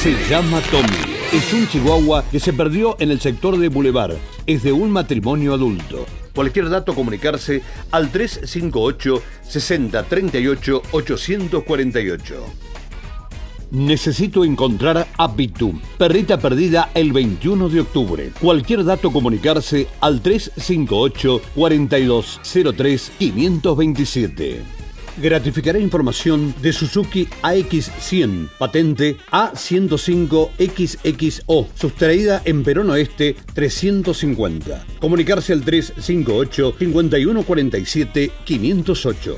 Se llama Tommy. Es un chihuahua que se perdió en el sector de Boulevard. Es de un matrimonio adulto. Cualquier dato comunicarse al 358 6038 848. Necesito encontrar a Pitu, perrita perdida el 21 de octubre. Cualquier dato comunicarse al 358 4203 527 gratificará información de Suzuki AX100, patente A105XXO, sustraída en Perón Oeste 350. Comunicarse al 358 5147 508.